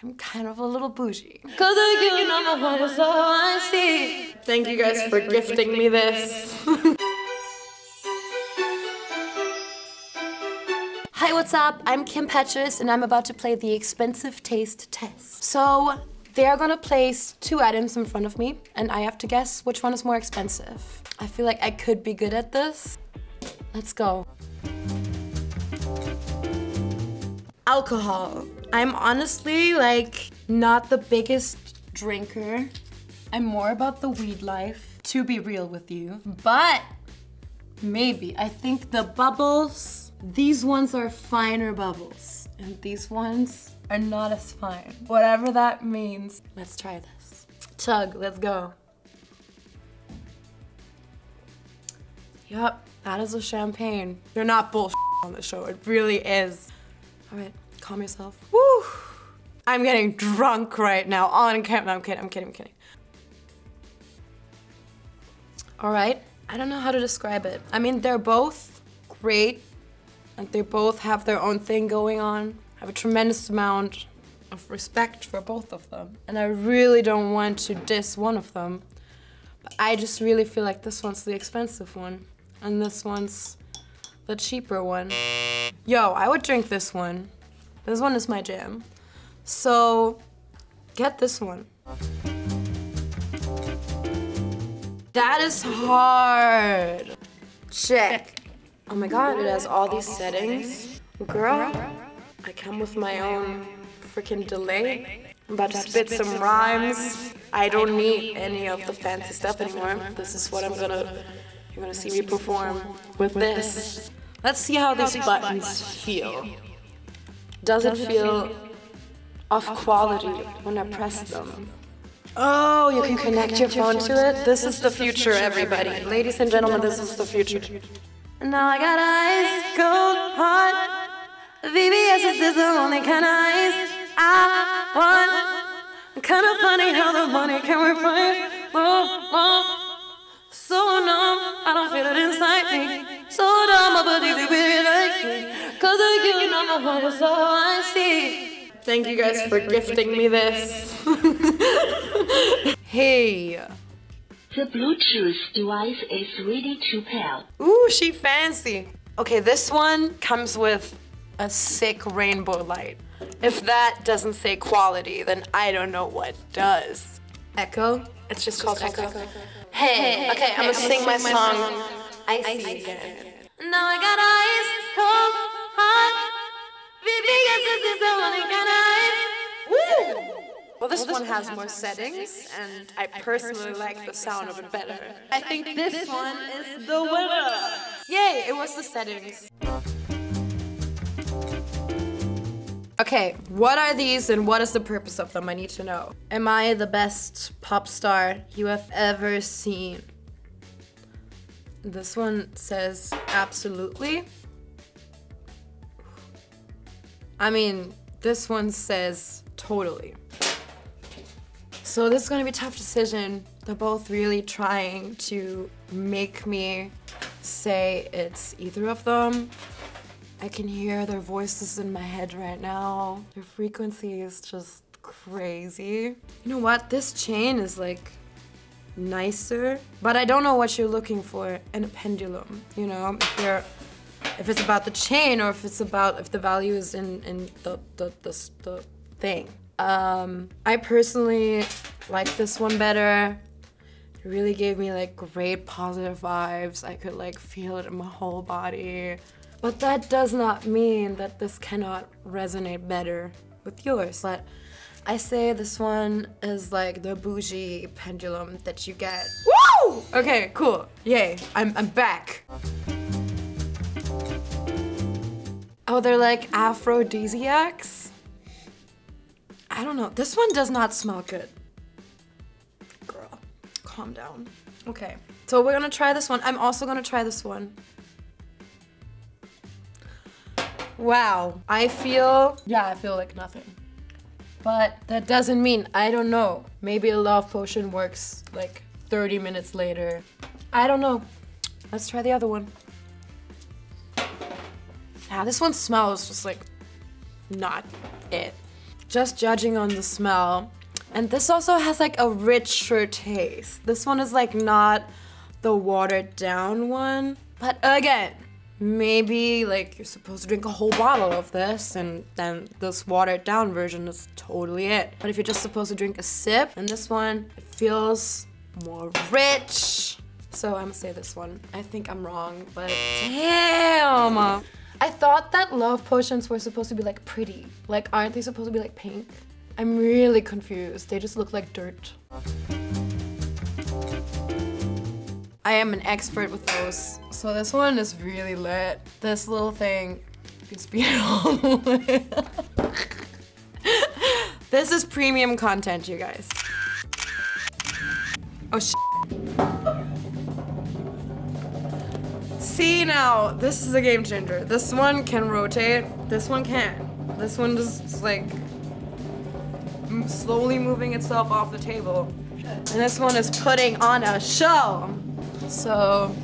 I'm kind of a little bougie. Cause you heart is all I see. Thank you guys for gifting me this. Hi, what's up? I'm Kim Petras and I'm about to play the expensive taste test. So, they are gonna place two items in front of me and I have to guess which one is more expensive. I feel like I could be good at this. Let's go. Alcohol. I'm honestly like not the biggest drinker. I'm more about the weed life, to be real with you. But maybe, I think the bubbles, these ones are finer bubbles. And these ones are not as fine. Whatever that means. Let's try this. Chug, let's go. Yup, that is a champagne. You're not bullshit on the show, it really is. All right, calm yourself. Woo! I'm getting drunk right now on camera. I'm kidding, I'm kidding, I'm kidding. All right, I don't know how to describe it. I mean, they're both great. Like they both have their own thing going on. I have a tremendous amount of respect for both of them. And I really don't want to diss one of them. But I just really feel like this one's the expensive one. And this one's the cheaper one. Yo, I would drink this one. This one is my jam. So, get this one. That is hard. Check. Oh my god, it has all these settings. Girl, I come with my own freaking delay. I'm about to spit some rhymes. I don't need any of the fancy stuff anymore. This is what I'm gonna, you're gonna see me perform with this. Let's see how these buttons feel. Does it feel of quality when I press them? Oh, oh you can connect your phone to it? This is the future, everybody. Ladies and gentlemen, this is the future. And now I got ice cold hot. VVS is the only kind of ice I want. Kinda funny how the money can replace. Oh, oh. So numb, I don't feel it inside me. So dumb, but you be like me. Cause of you, you know my heart is all I see. Thank you guys for gifting me this. hey. The Bluetooth device is ready to pair. Ooh, she fancy. Okay, this one comes with a sick rainbow light. If that doesn't say quality, then I don't know what does. Echo? It's just called Echo. Echo. Hey, okay, I'm gonna sing my song. Icy again. Now I got ice cold hot. VVS is the only kind of ice. Woo! Well, this one has more settings, and I personally like the sound of it better. I think this one is the winner. Yay, it was the settings. Okay, what are these and what is the purpose of them? I need to know. Am I the best pop star you have ever seen? This one says absolutely. I mean, this one says totally. So this is gonna be a tough decision. They're both really trying to make me say it's either of them. I can hear their voices in my head right now. Their frequency is just crazy. You know what? This chain is like nicer, but I don't know what you're looking for in a pendulum. You know, if you're, if it's about the chain or if it's about if the value is in in the the the, the thing. Um, I personally like this one better. It really gave me like great positive vibes. I could like feel it in my whole body. But that does not mean that this cannot resonate better with yours. But I say this one is like the bougie pendulum that you get. Woo! Okay, cool. Yay, I'm, I'm back. Oh, they're like aphrodisiacs? I don't know. This one does not smell good. Girl, calm down. Okay, so we're gonna try this one. I'm also gonna try this one. Wow, I feel, yeah, I feel like nothing. But that doesn't mean, I don't know. Maybe a love potion works like 30 minutes later. I don't know. Let's try the other one. Yeah, this one smells just like not it. just judging on the smell. And this also has like a richer taste. This one is like not the watered down one. But again, maybe like you're supposed to drink a whole bottle of this and then this watered down version is totally it. But if you're just supposed to drink a sip, and this one, it feels more rich. So I'm gonna say this one. I think I'm wrong, but damn. I thought that love potions were supposed to be like pretty. Like, aren't they supposed to be like pink? I'm really confused. They just look like dirt. I am an expert with those. So this one is really lit. This little thing, you can speed it all This is premium content, you guys. Oh, sh See now, this is a game changer. This one can rotate, this one can't. This one just like slowly moving itself off the table. And this one is putting on a show. So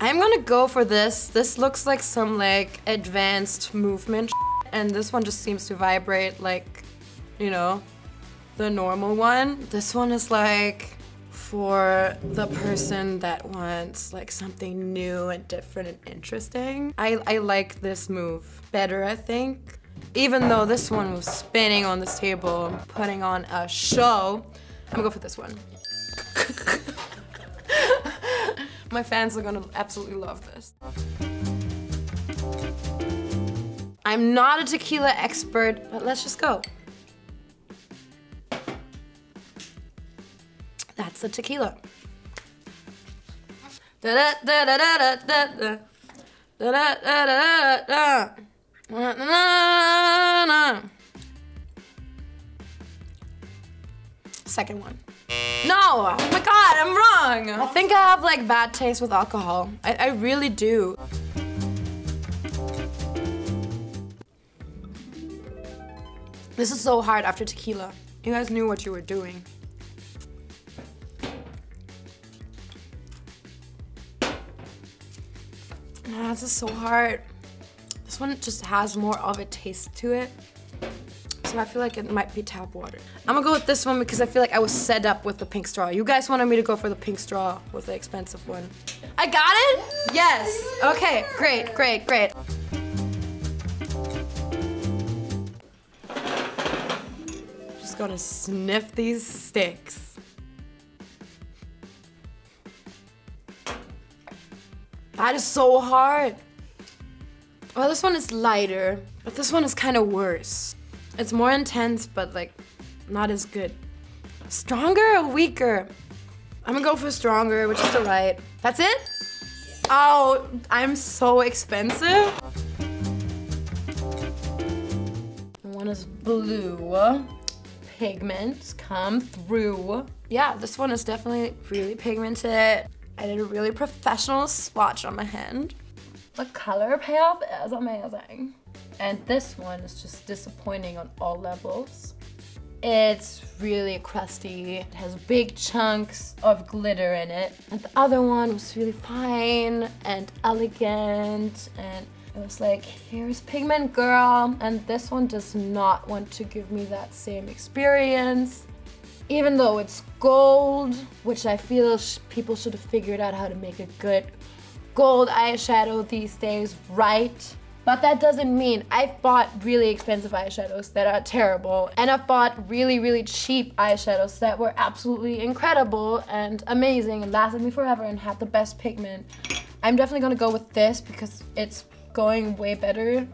I'm gonna go for this. This looks like some like advanced movement and this one just seems to vibrate like, you know, the normal one. This one is like for the person that wants like something new and different and interesting. I, I like this move better, I think. Even though this one was spinning on this table, putting on a show, I'm gonna go for this one. My fans are gonna absolutely love this. I'm not a tequila expert, but let's just go. That's the tequila. Second one. No! Oh my god, I'm wrong! I think I have like bad taste with alcohol. I, I really do. This is so hard after tequila. You guys knew what you were doing. Oh, this is so hard. This one just has more of a taste to it. So I feel like it might be tap water. I'm gonna go with this one because I feel like I was set up with the pink straw. You guys wanted me to go for the pink straw with the expensive one. I got it? Yes. Okay, great, great, great. Just gonna sniff these sticks. That is so hard. Well, this one is lighter, but this one is kind of worse. It's more intense, but like not as good. Stronger or weaker? I'm gonna go for stronger, which is the right. That's it? Oh, I'm so expensive. One is blue. Pigments come through. Yeah, this one is definitely really pigmented. I did a really professional swatch on my hand. The color payoff is amazing. And this one is just disappointing on all levels. It's really crusty. It has big chunks of glitter in it. And the other one was really fine and elegant and it was like, here's pigment girl. And this one does not want to give me that same experience even though it's gold, which I feel sh people should have figured out how to make a good gold eyeshadow these days, right? But that doesn't mean I've bought really expensive eyeshadows that are terrible, and I've bought really, really cheap eyeshadows that were absolutely incredible and amazing and lasted me forever and had the best pigment. I'm definitely gonna go with this because it's going way better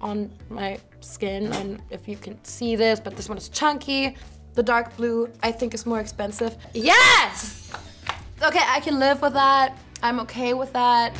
on my skin and if you can see this, but this one is chunky. The dark blue, I think, is more expensive. Yes! Okay, I can live with that. I'm okay with that.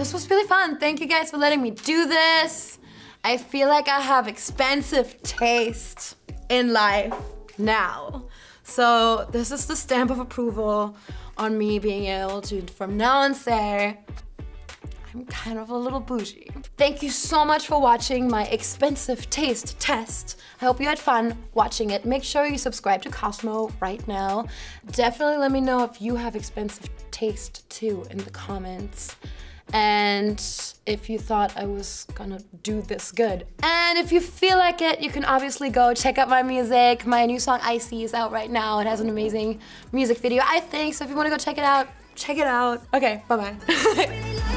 This was really fun. Thank you guys for letting me do this. I feel like I have expensive taste in life now. So this is the stamp of approval on me being able to, from now on, say, I'm kind of a little bougie. Thank you so much for watching my expensive taste test. I hope you had fun watching it. Make sure you subscribe to Cosmo right now. Definitely let me know if you have expensive taste too in the comments. And if you thought I was gonna do this good. And if you feel like it, you can obviously go check out my music. My new song Icy is out right now. It has an amazing music video, I think. So if you wanna go check it out, check it out. Okay, bye bye